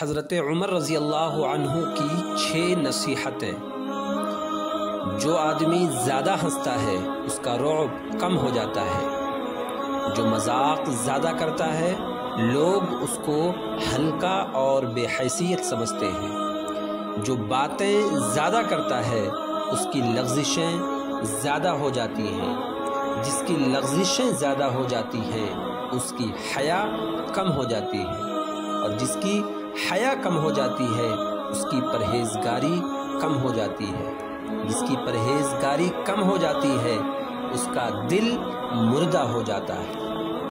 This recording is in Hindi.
हज़रत उमर रज़ी अल्लाह की छः नसीहतें। जो आदमी ज़्यादा हंसता है, उसका रौब कम हो जाता है। जो मज़ाक ज़्यादा करता है, लोग उसको हल्का और बेहैसियत समझते हैं। जो बातें ज़्यादा करता है, उसकी लफ्ज़िशें ज़्यादा हो जाती हैं। जिसकी लफ्ज़िशें ज़्यादा हो जाती हैं, उसकी हया कम हो जाती है। और जिसकी हया कम हो जाती है, उसकी परहेजगारी कम हो जाती है। जिसकी परहेजगारी कम हो जाती है, उसका दिल मुर्दा हो जाता है।